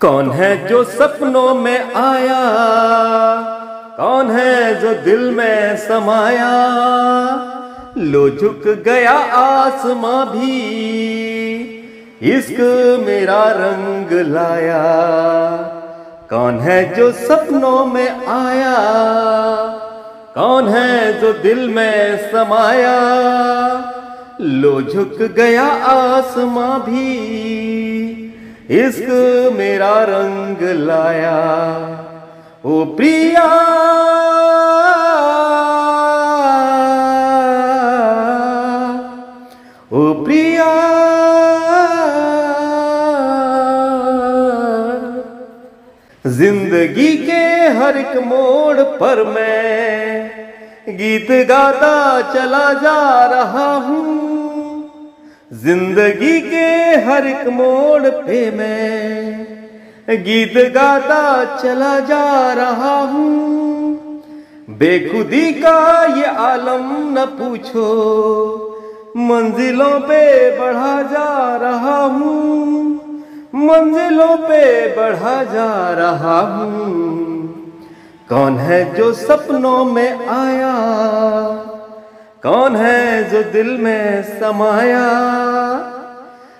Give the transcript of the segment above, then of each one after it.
कौन है जो सपनों में आया? कौन है जो दिल में समाया? लो झुक गया आसमां भी, इश्क मेरा रंग लाया। कौन है जो सपनों में आया? कौन है जो दिल में समाया? लो झुक गया आसमां भी इश्क मेरा रंग लाया। ओ प्रिया। ओ प्रिया। ज़िंदगी के हर एक मोड़ पर मैं गीत गाता चला जा रहा हूँ। ज़िंदगी के हर एक मोड़ पे मैं गीत गाता चला जा रहा हूँ। बेखुदी का ये आलम न पूछो, मंजिलों पे बढ़ा जा रहा हूँ। मंजिलों पे बढ़ा जा रहा हूँ। कौन है जो सपनों में आया? कौन है जो दिल में समाया,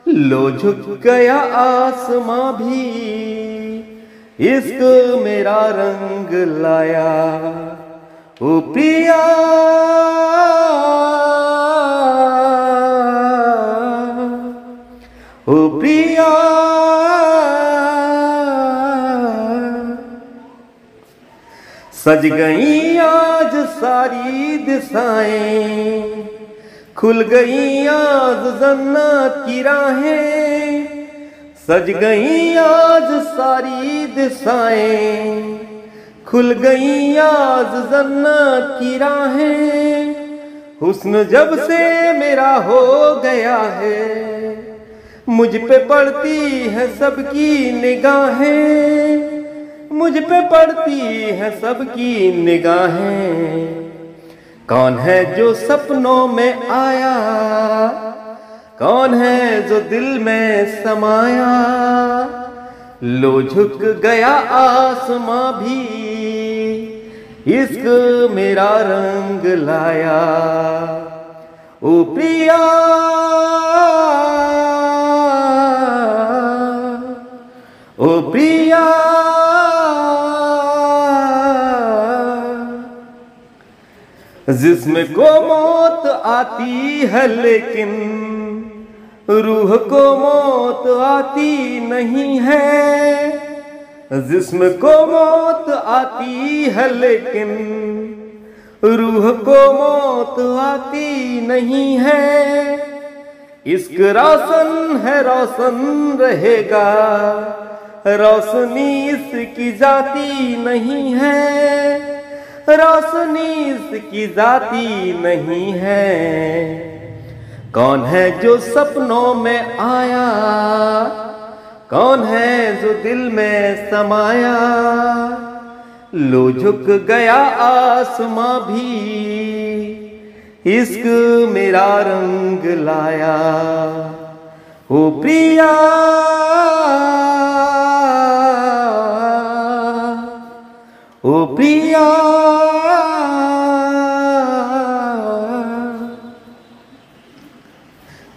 लो झुक गया आसमां भी, इश्क मेरा रंग लाया। ओ प्रिया ओ प्रिया, सज गई आज सारी दिशाएँ। खुल गई आज जन्नत की राहें। सज गई आज सारी दिशाएँ। खुल गई आज जन्नत की राहें। हुस्न जब से मेरा हो गया है, मुझ पे पड़ती है सबकी निगाहें। मुझ पे पड़ती है सबकी निगाहें। कौन है जो सपनों में आया? कौन है जो दिल में समाया? लो झुक गया आसमां भी, इश्क मेरा रंग लाया। ओ प्रिया ओ प्रिया। जिसम को मौत आती है लेकिन रूह को मौत आती नहीं है। जिसम को मौत आती है लेकिन रूह को मौत आती नहीं है। इश्क रोशन है, रोशन रहेगा। रोशनी इसकी जाती नहीं है। रोशनी इसकी जाती नहीं है। कौन है जो सपनों में आया? कौन है जो दिल में समाया? लो झुक गया आसमां भी, इश्क मेरा रंग लाया। ओ प्रिया ओ प्रिया।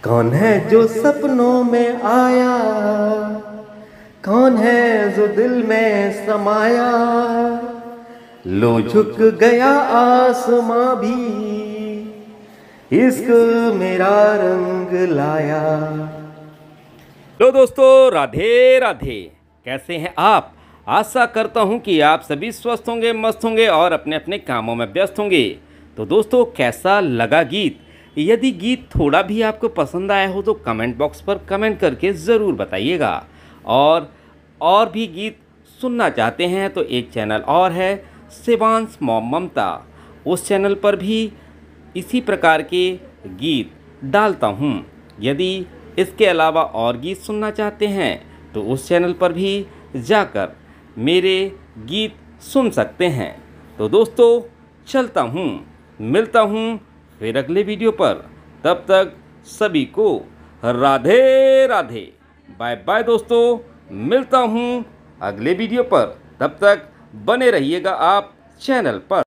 कौन है जो सपनों में आया? कौन है जो दिल में समाया? लो झुक गया आसमां भी, इश्क मेरा रंग लाया। लो दोस्तों, राधे राधे। कैसे हैं आप? आशा करता हूँ कि आप सभी स्वस्थ होंगे, मस्त होंगे और अपने अपने कामों में व्यस्त होंगे। तो दोस्तों, कैसा लगा गीत? यदि गीत थोड़ा भी आपको पसंद आया हो तो कमेंट बॉक्स पर कमेंट करके ज़रूर बताइएगा। और और भी गीत सुनना चाहते हैं तो एक चैनल और है शिवांश मॉम ममता। उस चैनल पर भी इसी प्रकार के गीत डालता हूँ। यदि इसके अलावा और गीत सुनना चाहते हैं तो उस चैनल पर भी जाकर मेरे गीत सुन सकते हैं। तो दोस्तों, चलता हूँ, मिलता हूँ फिर अगले वीडियो पर। तब तक सभी को राधे राधे। बाय बाय दोस्तों, मिलता हूँ अगले वीडियो पर। तब तक बने रहिएगा आप चैनल पर।